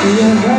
去远方